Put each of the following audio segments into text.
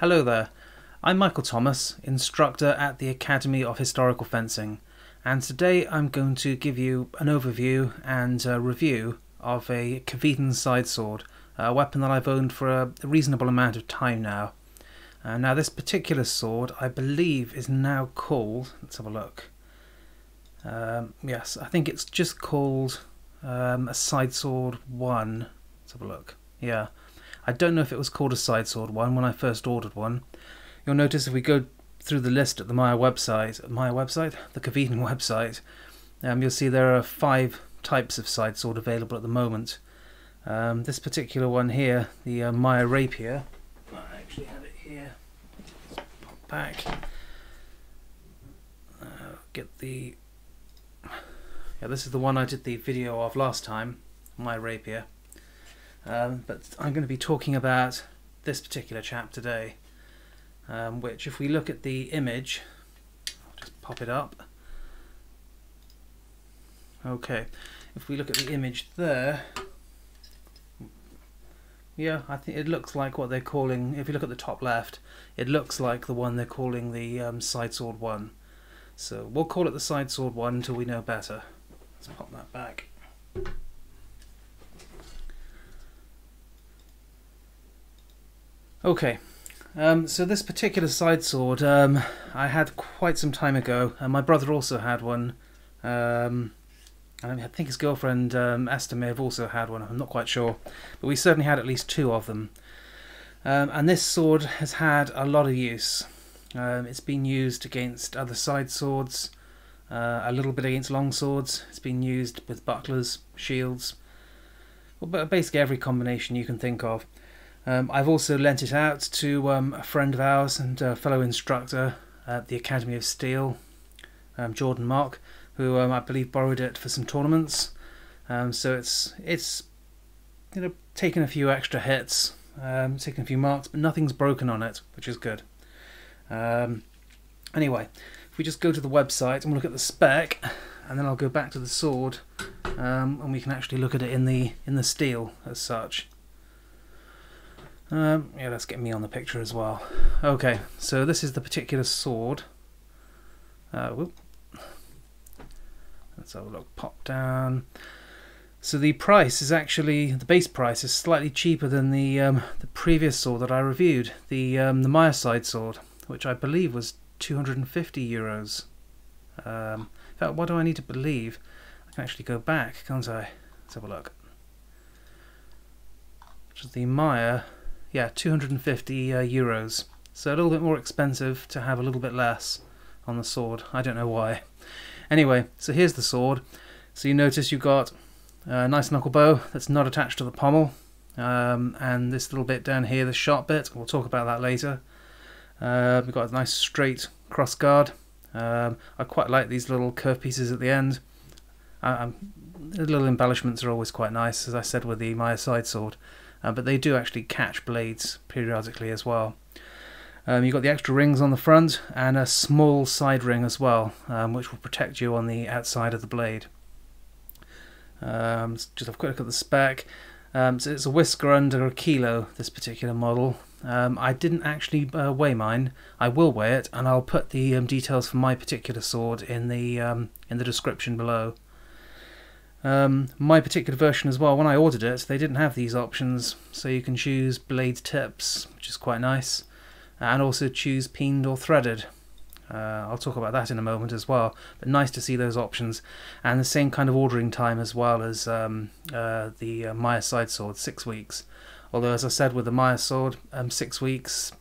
Hello there. I'm Michael Thomas, instructor at the Academy of Historical Fencing, and today I'm going to give you an overview and a review of a Kvetun side sword, a weapon that I've owned for a reasonable amount of time now. Uh, now this particular sword I believe is now called, let's have a look, um, yes I think it's just called um, a side sword 1, let's have a look, yeah. I don't know if it was called a side sword one when I first ordered one. You'll notice if we go through the list at the Maya website, Maya website, the Kvetun website, um, you'll see there are five types of side sword available at the moment. Um, this particular one here, the uh, Maya rapier, I actually have it here. Pop back. Uh, get the. Yeah, this is the one I did the video of last time, Maya rapier. Um, but I'm going to be talking about this particular chap today, um, which if we look at the image, I'll just pop it up. Okay, if we look at the image there, yeah, I think it looks like what they're calling, if you look at the top left, it looks like the one they're calling the um, side sword one. So we'll call it the side sword one until we know better. Let's pop that back. Okay, um, so this particular side sword um, I had quite some time ago, and my brother also had one. Um, and I think his girlfriend um, Esther may have also had one, I'm not quite sure. But we certainly had at least two of them. Um, and this sword has had a lot of use. Um, it's been used against other side swords, uh, a little bit against long swords. It's been used with bucklers, shields, well, basically every combination you can think of. Um, I've also lent it out to um, a friend of ours and a fellow instructor at the Academy of Steel, um, Jordan Mark, who um, I believe borrowed it for some tournaments. Um, so it's it's you know taken a few extra hits, um, taken a few marks, but nothing's broken on it, which is good. anyway, if we just go to the website and look at the spec, and then I'll go back to the sword, and we can actually look at it in the in the steel as such. Um, yeah, let's get me on the picture as well. Okay, so this is the particular sword. Uh, whoop. Let's have a look. Pop down. So the price is actually the base price is slightly cheaper than the um, the previous sword that I reviewed, the um, the Maya side sword, which I believe was 250 euros. Um, in fact, what do I need to believe? I can actually go back, can't I? Let's have a look. Which is the Maya yeah, 250 uh, euros. So a little bit more expensive to have a little bit less on the sword. I don't know why. Anyway, so here's the sword. So you notice you've got a nice knuckle bow that's not attached to the pommel. Um, and this little bit down here, the sharp bit, we'll talk about that later. Uh, we've got a nice straight cross guard. Um, I quite like these little curve pieces at the end. Little embellishments are always quite nice, as I said with the Maya side sword uh, but they do actually catch blades periodically as well. Um, you've got the extra rings on the front and a small side ring as well, um, which will protect you on the outside of the blade. Um, just have a quick look at the spec. Um, so it's a whisker under a kilo, this particular model. Um, I didn't actually uh, weigh mine. I will weigh it, and I'll put the um, details for my particular sword in the in the description below. Um, my particular version as well, when I ordered it, they didn't have these options, so you can choose blade tips, which is quite nice, and also choose peened or threaded. Uh, I'll talk about that in a moment as well, but nice to see those options, and the same kind of ordering time as well as um, uh, the uh, Maya side sword, six weeks. Although, as I said with the Maya sword, um, six weeks,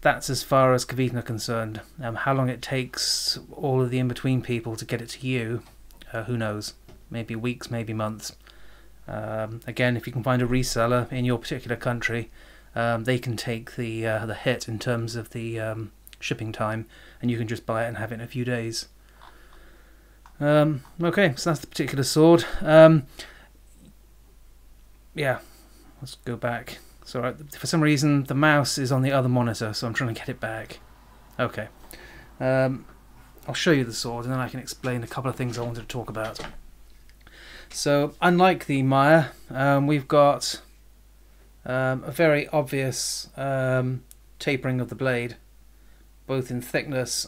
that's as far as Kvetun are concerned. Um, how long it takes all of the in-between people to get it to you, uh, who knows maybe weeks, maybe months. Um, again, if you can find a reseller in your particular country, um, they can take the uh, the hit in terms of the um, shipping time, and you can just buy it and have it in a few days. Um, okay, so that's the particular sword. Um, yeah, let's go back. So for some reason the mouse is on the other monitor, so I'm trying to get it back. Okay. Um, I'll show you the sword and then I can explain a couple of things I wanted to talk about. So unlike the Maya, um, we've got um, a very obvious um, tapering of the blade, both in thickness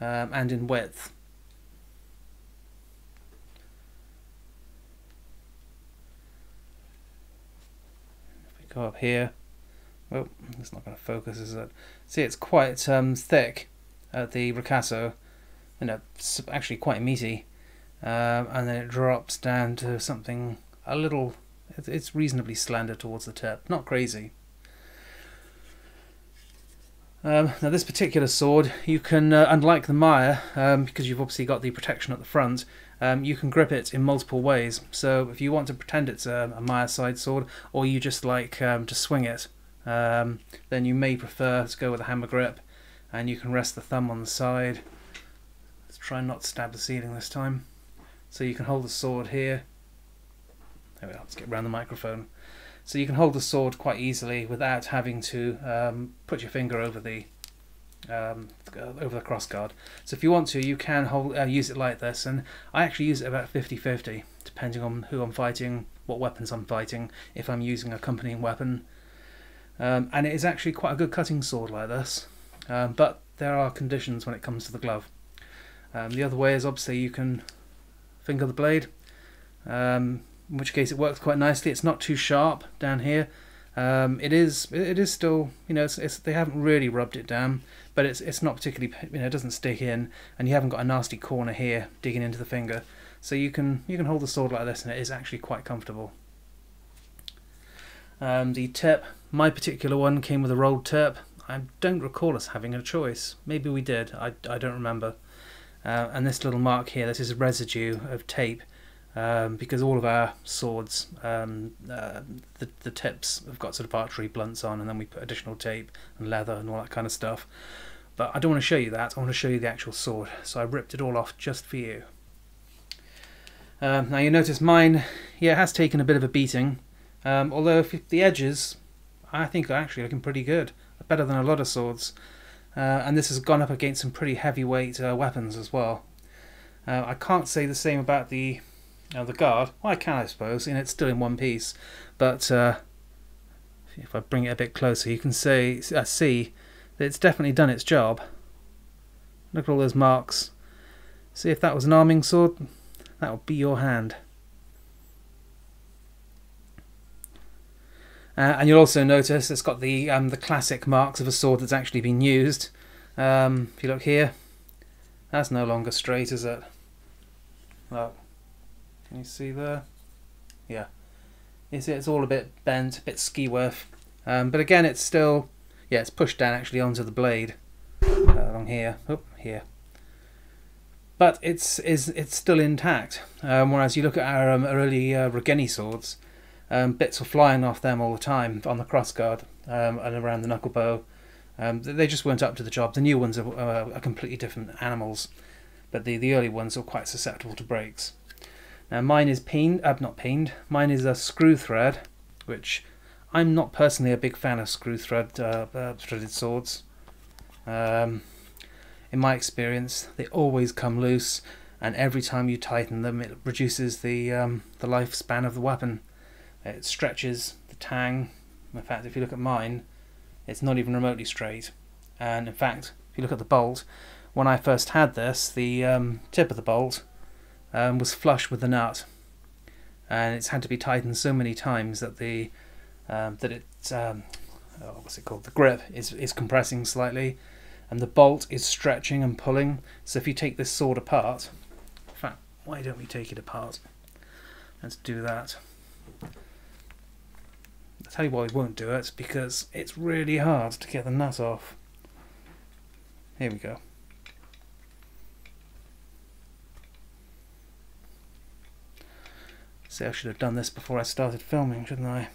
um, and in width. If we go up here, well, it's not going to focus, is it? See, it's quite um, thick at the ricasso, and it's actually quite meaty, um, and then it drops down to something a little. It's reasonably slender towards the tip, not crazy. Um, now this particular sword, you can, uh, unlike the Meyer, um, because you've obviously got the protection at the front, um, you can grip it in multiple ways. So if you want to pretend it's a, a Meyer side sword, or you just like um, to swing it, um, then you may prefer to go with a hammer grip, and you can rest the thumb on the side. Let's try not stab the ceiling this time. So you can hold the sword here. There we are, let's get around the microphone. So you can hold the sword quite easily without having to um, put your finger over the um, over the crossguard. So if you want to, you can hold uh, use it like this, and I actually use it about 50-50, depending on who I'm fighting, what weapons I'm fighting, if I'm using a accompanying weapon. Um, and it is actually quite a good cutting sword like this, um, but there are conditions when it comes to the glove. Um, the other way is obviously you can finger the blade. Um, in which case it works quite nicely. It's not too sharp down here. Um, it is it is still you know it's, it's, they haven't really rubbed it down, but it's it's not particularly you know it doesn't stick in, and you haven't got a nasty corner here digging into the finger. So you can you can hold the sword like this, and it is actually quite comfortable. Um, the tip, my particular one came with a rolled tip. I don't recall us having a choice. Maybe we did. I, I don't remember. Uh, and this little mark here, this is a residue of tape um, because all of our swords, um, uh, the, the tips have got sort of archery blunts on, and then we put additional tape and leather and all that kind of stuff. But I don't want to show you that, I want to show you the actual sword, so I ripped it all off just for you. Um, now you notice mine, yeah, it has taken a bit of a beating, um, although the edges, I think are actually looking pretty good, better than a lot of swords. Uh, and this has gone up against some pretty heavyweight uh, weapons as well. Uh, I can't say the same about the now the guard, well I can I suppose, and it's still in one piece, but uh, if I bring it a bit closer you can see, uh, see that it's definitely done its job. Look at all those marks. See if that was an arming sword, that would be your hand. Uh, and you'll also notice it's got the um, the classic marks of a sword that's actually been used. Um, if you look here, that's no longer straight, is it? Look. Can you see there? Yeah. You see it's all a bit bent, a bit skeworth. Um, but again, it's still, yeah, it's pushed down actually onto the blade uh, along here. Oh, here. But it's is it's still intact. Um, whereas you look at our um, early uh, Regenyei swords, um, bits were flying off them all the time on the crossguard um, and around the knuckle bow. Um, they just weren't up to the job. The new ones are, uh, are completely different animals, but the, the early ones are quite susceptible to breaks. Now mine is peened, uh, not peened, mine is a screw thread, which I'm not personally a big fan of screw thread uh, uh, threaded swords. Um, in my experience, they always come loose, and every time you tighten them, it reduces the um, the lifespan of the weapon. It stretches the tang. In fact, if you look at mine, it's not even remotely straight. And in fact, if you look at the bolt, when I first had this, the um, tip of the bolt um, was flush with the nut, and it's had to be tightened so many times that the um, that it um, oh, what's it called the grip is is compressing slightly, and the bolt is stretching and pulling. So if you take this sword apart, in fact, why don't we take it apart? Let's do that. Tell you why we won't do it because it's really hard to get the nut off. Here we go. See, I should have done this before I started filming, shouldn't I?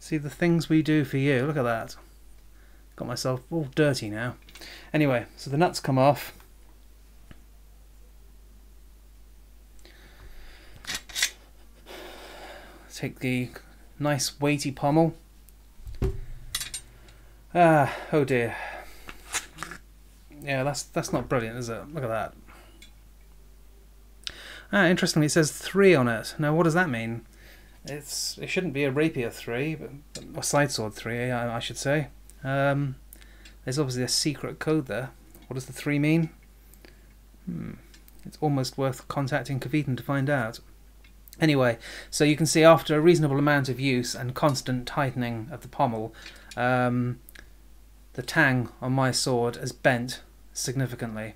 See the things we do for you. Look at that. Got myself all dirty now. Anyway, so the nuts come off. Take the nice weighty pommel. Ah, oh dear. Yeah, that's that's not brilliant, is it? Look at that. Ah, interestingly, it says three on it. Now, what does that mean? It's it shouldn't be a rapier three, but a side sword three, I, I should say. Um, there's obviously a secret code there. What does the 3 mean? Hmm. It's almost worth contacting Kvetun to find out. Anyway, so you can see after a reasonable amount of use and constant tightening of the pommel, um, the tang on my sword has bent significantly.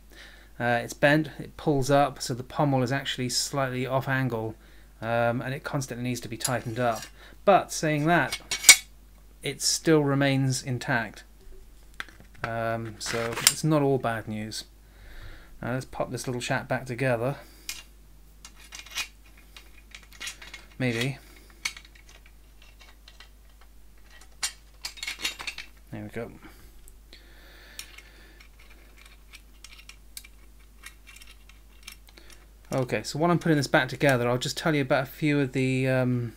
Uh, it's bent, it pulls up, so the pommel is actually slightly off angle, um, and it constantly needs to be tightened up. But saying that, it still remains intact. Um, so it's not all bad news. Now let's pop this little chat back together. Maybe. There we go. Okay, so while I'm putting this back together, I'll just tell you about a few of the um,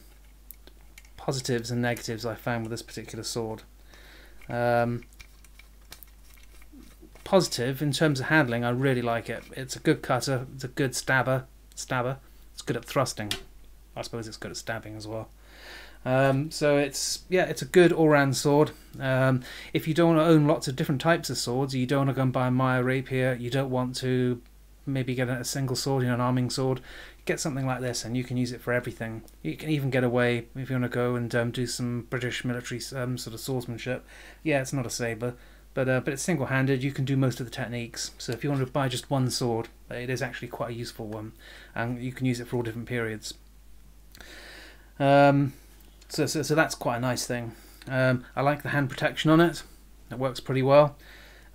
positives and negatives I found with this particular sword. Um, positive in terms of handling, I really like it. It's a good cutter, it's a good stabber, stabber. It's good at thrusting. I suppose it's good at stabbing as well. Um, so it's yeah, it's a good all-round sword. Um, if you don't want to own lots of different types of swords, you don't want to go and buy a Maya rapier. You don't want to maybe get a single sword, you know, an arming sword. Get something like this, and you can use it for everything. You can even get away if you want to go and um, do some British military um, sort of swordsmanship. Yeah, it's not a saber, but uh, but it's single-handed. You can do most of the techniques. So if you want to buy just one sword, it is actually quite a useful one, and you can use it for all different periods. Um, so, so, so that's quite a nice thing. Um, I like the hand protection on it. It works pretty well.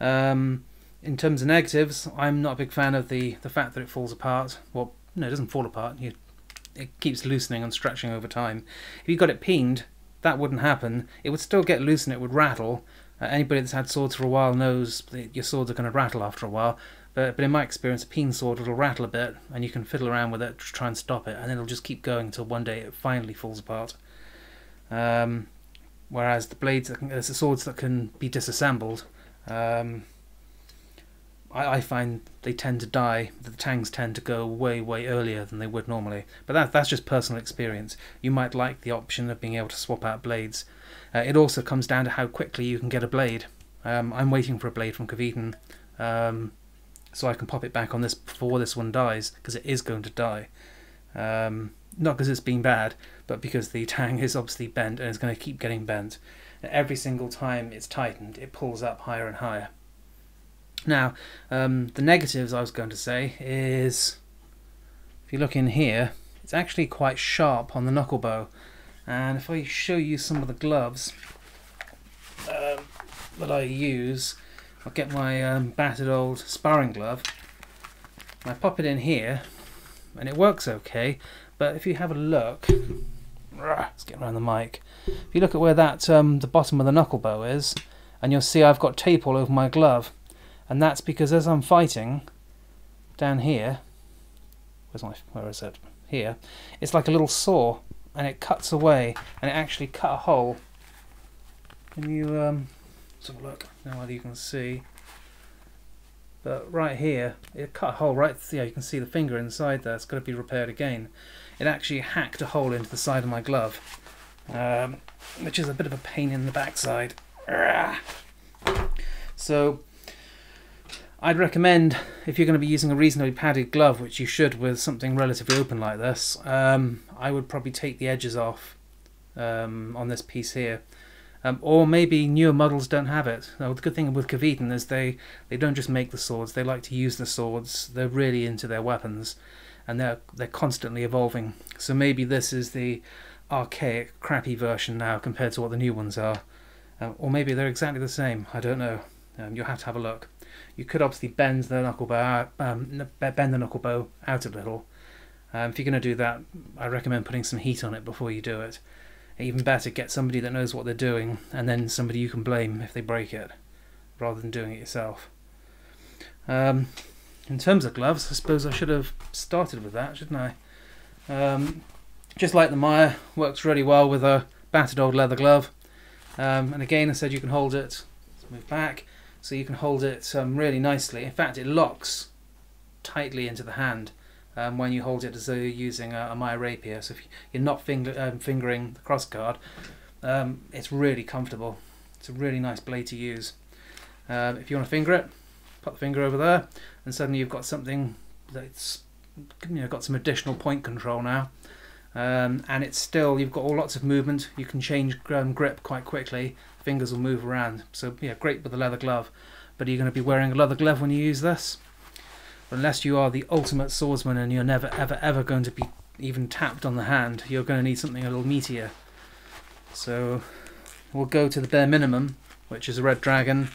Um, in terms of negatives, I'm not a big fan of the, the fact that it falls apart. Well, no, it doesn't fall apart. You, it keeps loosening and stretching over time. If you got it peened, that wouldn't happen. It would still get loose and it would rattle. Uh, anybody that's had swords for a while knows that your swords are going to rattle after a while. But, but in my experience, a peen sword will rattle a bit, and you can fiddle around with it to try and stop it, and then it'll just keep going until one day it finally falls apart. Um, whereas the blades, there's the swords that can be disassembled, um, I, I find they tend to die. The tangs tend to go way, way earlier than they would normally. But that that's just personal experience. You might like the option of being able to swap out blades. Uh, it also comes down to how quickly you can get a blade. Um, I'm waiting for a blade from Kvetun, um, so I can pop it back on this before this one dies, because it is going to die. Um, not because it's been bad, but because the tang is obviously bent and it's going to keep getting bent. every single time it's tightened, it pulls up higher and higher. Now, um, the negatives I was going to say is, if you look in here, it's actually quite sharp on the knuckle bow. And if I show you some of the gloves um, that I use, I'll get my um, battered old sparring glove. I pop it in here, and it works okay. But if you have a look, let's get around the mic. If you look at where that um, the bottom of the knuckle bow is, and you'll see I've got tape all over my glove and that's because as I'm fighting down here where's my where is it here it's like a little saw and it cuts away and it actually cut a hole can you um let's have a look. Now whether you can see. But right here it cut a hole right yeah you can see the finger inside there. It's got to be repaired again. It actually hacked a hole into the side of my glove um, which is a bit of a pain in the backside. So I'd recommend if you're going to be using a reasonably padded glove, which you should with something relatively open like this, um, I would probably take the edges off um, on this piece here. Um, or maybe newer models don't have it. Now, the good thing with Kvetun is they, they don't just make the swords, they like to use the swords. They're really into their weapons and they're, they're constantly evolving. So maybe this is the archaic, crappy version now compared to what the new ones are. Uh, or maybe they're exactly the same, I don't know. Um, you'll have to have a look. You could obviously bend the knuckle bow out, um, bend the knuckle bow out a little. Um, if you're going to do that, I recommend putting some heat on it before you do it. Even better, get somebody that knows what they're doing, and then somebody you can blame if they break it, rather than doing it yourself. Um, in terms of gloves, I suppose I should have started with that, shouldn't I? Um, just like the Maya, works really well with a battered old leather glove. Um, and again, I said you can hold it. Let's move back so you can hold it um, really nicely. In fact, it locks tightly into the hand um, when you hold it as though you're using a, a rapier. So if you're not finger, um, fingering the cross guard, um, it's really comfortable. It's a really nice blade to use. Um, if you want to finger it, put the finger over there, and suddenly you've got something that's you know got some additional point control now. Um, and it's still you've got all lots of movement. You can change um, grip quite quickly. Fingers will move around. So yeah, great with a leather glove. But are you going to be wearing a leather glove when you use this? Unless you are the ultimate swordsman and you're never ever ever going to be even tapped on the hand, you're going to need something a little meatier. So we'll go to the bare minimum, which is a red dragon.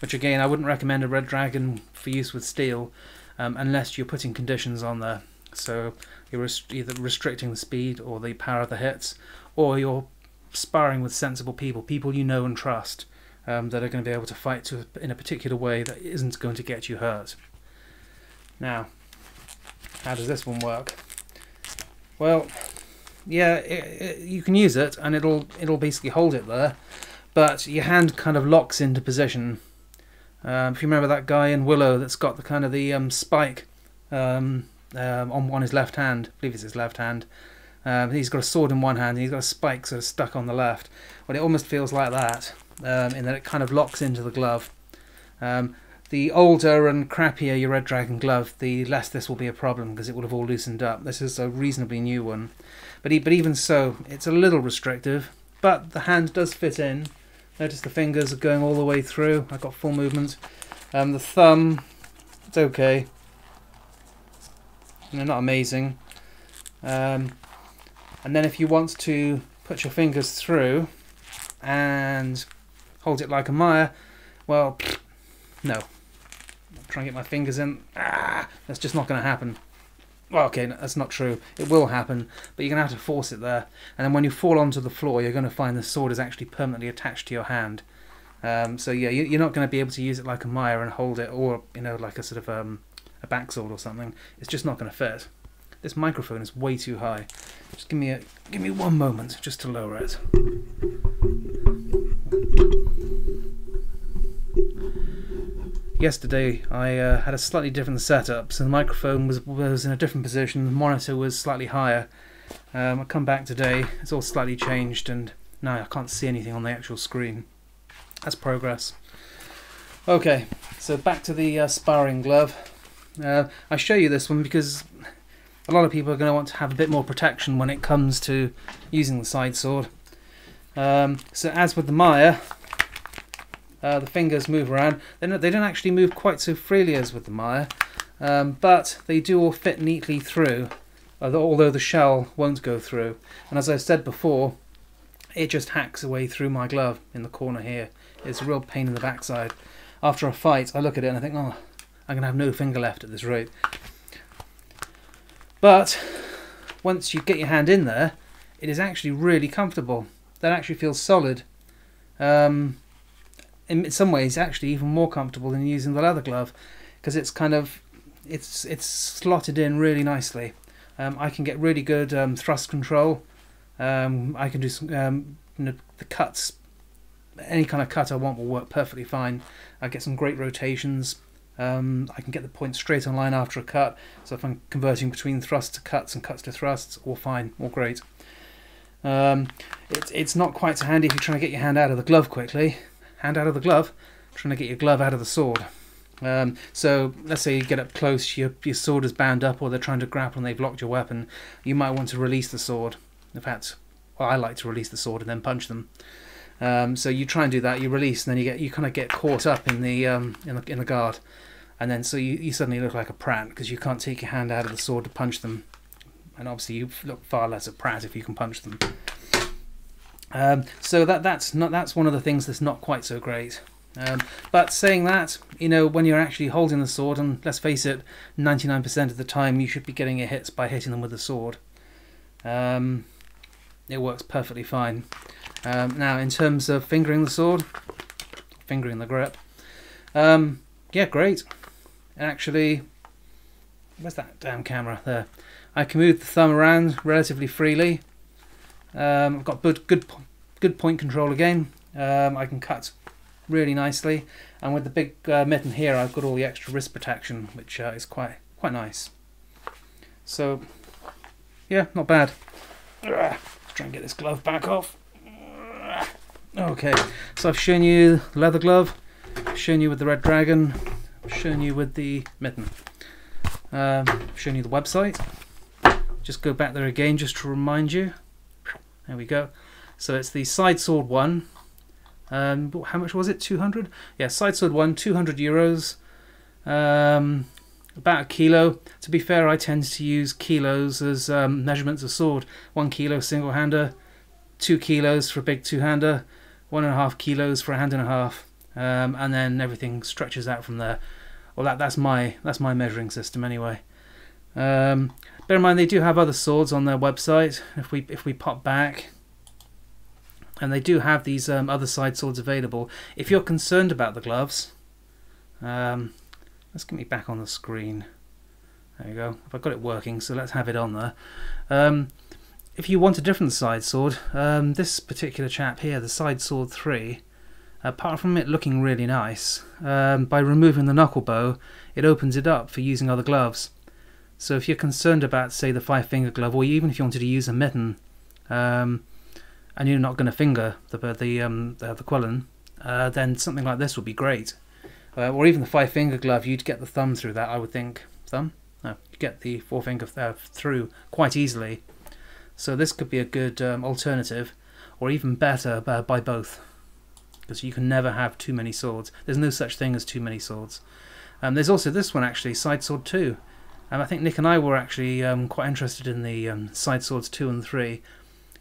Which again, I wouldn't recommend a red dragon for use with steel, um, unless you're putting conditions on there. So you're rest either restricting the speed or the power of the hits, or you're sparring with sensible people, people you know and trust, um, that are going to be able to fight to, in a particular way that isn't going to get you hurt. Now, how does this one work? Well, yeah, it, it, you can use it, and it'll it'll basically hold it there, but your hand kind of locks into position. Um, if you remember that guy in Willow that's got the kind of the um, spike um, um, on, on his left hand. I believe it's his left hand. Um, he's got a sword in one hand and he's got a spike sort of stuck on the left. Well, it almost feels like that um, in that it kind of locks into the glove. Um, the older and crappier your Red Dragon glove, the less this will be a problem because it would have all loosened up. This is a reasonably new one. But, but even so, it's a little restrictive. But the hand does fit in. Notice the fingers are going all the way through. I've got full movement. Um, the thumb, it's okay they're not amazing. Um, and then if you want to put your fingers through and hold it like a mire, well, no. Try and get my fingers in. Ah, that's just not going to happen. Well, okay, that's not true. It will happen, but you're going to have to force it there. And then when you fall onto the floor, you're going to find the sword is actually permanently attached to your hand. Um, so yeah, you're not going to be able to use it like a mire and hold it, or you know, like a sort of um, a backsword or something, it's just not going to fit. This microphone is way too high. Just give me a give me one moment just to lower it. Yesterday I uh, had a slightly different setup, so the microphone was was in a different position, the monitor was slightly higher. Um, I come back today, it's all slightly changed, and now I can't see anything on the actual screen. That's progress. Okay, so back to the uh, sparring glove. Uh, I show you this one because a lot of people are going to want to have a bit more protection when it comes to using the side sword. Um, so as with the Maya, uh, the fingers move around. They don't, they don't actually move quite so freely as with the Maya, um, but they do all fit neatly through, although the shell won't go through. And as I've said before, it just hacks away through my glove in the corner here. It's a real pain in the backside. After a fight, I look at it and I think, oh, I'm going to have no finger left at this rate. But once you get your hand in there, it is actually really comfortable. That actually feels solid. Um, in some ways, actually even more comfortable than using the leather glove because it's kind of it's it's slotted in really nicely. Um, I can get really good um, thrust control. Um, I can do some um, you know, the cuts. Any kind of cut I want will work perfectly fine. I get some great rotations. Um, I can get the point straight on line after a cut. So if I'm converting between thrusts to cuts and cuts to thrusts, all fine, all great. Um, it, it's not quite so handy if you're trying to get your hand out of the glove quickly. Hand out of the glove, trying to get your glove out of the sword. Um, so let's say you get up close, your, your sword is bound up or they're trying to grapple and they've locked your weapon. You might want to release the sword. In fact, well, I like to release the sword and then punch them. Um, so you try and do that, you release, and then you get you kind of get caught up in the um, in the in the guard and then so you, you suddenly look like a prat because you can't take your hand out of the sword to punch them, and obviously you look far less a prat if you can punch them. Um, so that that's not that's one of the things that's not quite so great. Um, but saying that, you know, when you're actually holding the sword, and let's face it, 99% of the time you should be getting your hits by hitting them with the sword. Um, it works perfectly fine. Um, now, in terms of fingering the sword, fingering the grip, um, yeah, great actually, where's that damn camera there? I can move the thumb around relatively freely. Um, I've got good, good, good point control again. Um, I can cut really nicely, and with the big uh, mitten here, I've got all the extra wrist protection, which uh, is quite quite nice. So, yeah, not bad. Let's try and get this glove back off. Okay, so I've shown you the leather glove, shown you with the red dragon, shown you with the mitten, um, shown you the website. Just go back there again just to remind you. There we go. So it's the side sword one. Um, how much was it? 200? Yeah, side sword one, 200 euros. Um, about a kilo. To be fair, I tend to use kilos as um, measurements of sword. One kilo single hander, two kilos for a big two hander, one and a half kilos for a hand and a half, um, and then everything stretches out from there. Well, that that's my that's my measuring system anyway. Um, bear in mind they do have other swords on their website. If we if we pop back, and they do have these um, other side swords available. If you're concerned about the gloves, um, let's get me back on the screen. There you go. I've got it working, so let's have it on there. Um, if you want a different side sword, um, this particular chap here, the side sword 3, apart from it looking really nice, um, by removing the knuckle bow, it opens it up for using other gloves. So if you're concerned about, say, the five finger glove, or even if you wanted to use a mitten, um, and you're not going to finger the the um, the, the quillon, uh, then something like this would be great. Uh, or even the five finger glove, you'd get the thumb through that. I would think thumb. No, you get the forefinger th- through quite easily. So this could be a good um, alternative, or even better uh, by both, because you can never have too many swords. There's no such thing as too many swords. Um, there's also this one actually, side sword two. I think Nick and I were actually um, quite interested in the um, side swords two and three.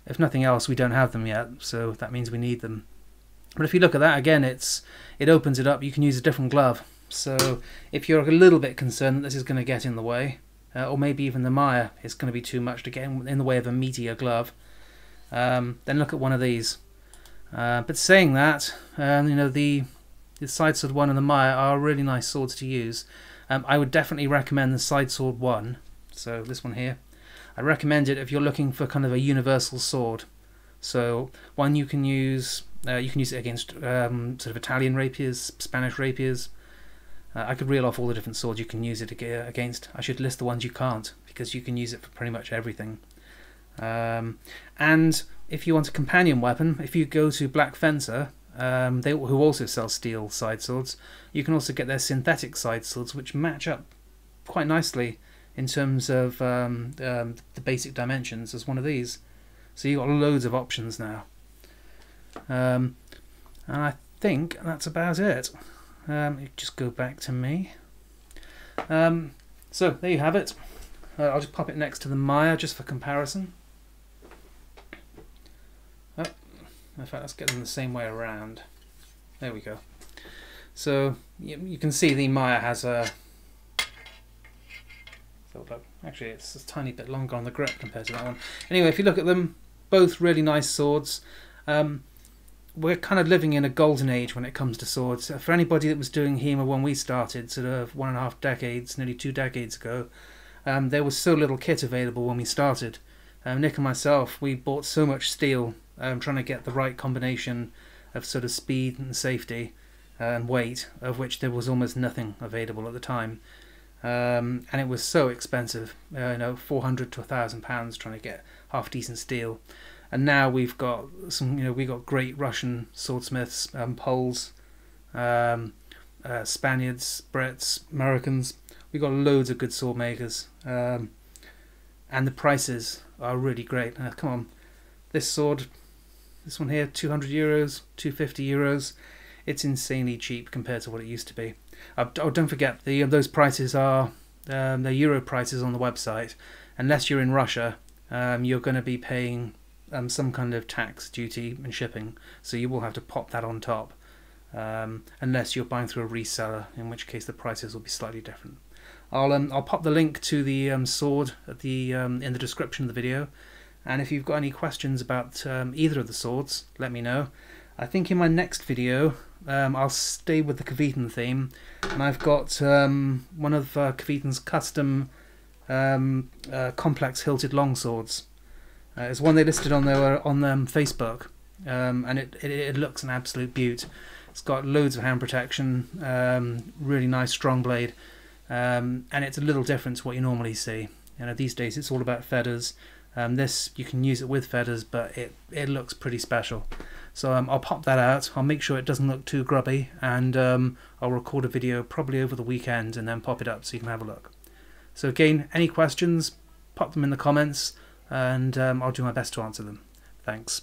If nothing else, we don't have them yet, so that means we need them. But if you look at that again, it's it opens it up. You can use a different glove. So if you're a little bit concerned that this is going to get in the way, uh, or maybe even the mire is going to be too much to get in, the way of a meatier glove, um, then look at one of these. Uh, but saying that, um, you know the the side sword one and the mire are really nice swords to use. Um, I would definitely recommend the side sword one. So this one here. I recommend it if you're looking for kind of a universal sword. So one you can use, uh, you can use it against um, sort of Italian rapiers, Spanish rapiers. Uh, I could reel off all the different swords you can use it against. I should list the ones you can't because you can use it for pretty much everything. Um, and if you want a companion weapon, if you go to Black Fencer, um, they who also sell steel side swords, you can also get their synthetic side swords, which match up quite nicely in terms of um, um, the basic dimensions as one of these. So you've got loads of options now. Um, and I think that's about it. Um, just go back to me. Um, so there you have it. Uh, I'll just pop it next to the Mire just for comparison. Oh, in fact, let's get them the same way around. There we go. So you, you can see the Maya has a Actually, it's a tiny bit longer on the grip compared to that one. Anyway, if you look at them, both really nice swords. Um, we're kind of living in a golden age when it comes to swords. For anybody that was doing HEMA when we started, sort of one and a half decades, nearly two decades ago, um, there was so little kit available when we started. Um, Nick and myself, we bought so much steel, um, trying to get the right combination of sort of speed and safety and weight, of which there was almost nothing available at the time um, and it was so expensive. Uh, you know, four hundred to a thousand pounds trying to get half decent steel. And now we've got some. You know, we've got great Russian swordsmiths, um, Poles, um, uh, Spaniards, Brits, Americans. We've got loads of good sword makers, um, and the prices are really great. Uh, come on, this sword, this one here, two hundred euros, two fifty euros. It's insanely cheap compared to what it used to be. Uh, oh, don't forget the those prices are um, the euro prices on the website. Unless you're in Russia, um, you're going to be paying um, some kind of tax, duty, and shipping. So you will have to pop that on top, um, unless you're buying through a reseller, in which case the prices will be slightly different. I'll um, I'll pop the link to the um, sword at the um, in the description of the video, and if you've got any questions about um, either of the swords, let me know. I think in my next video um, I'll stay with the Kvetun theme, and I've got um, one of uh, Kvetun's custom um, uh, complex hilted longswords. Uh, it's one they listed on their on um, Facebook, and it, it, it looks an absolute beaut. It's got loads of hand protection, um, really nice strong blade, um, and it's a little different to what you normally see. You know, these days it's all about feathers. Um, this you can use it with feathers, but it it looks pretty special. So um, I'll pop that out. I'll make sure it doesn't look too grubby, and um, I'll record a video probably over the weekend and then pop it up so you can have a look. So again, any questions, pop them in the comments, and um, I'll do my best to answer them. Thanks.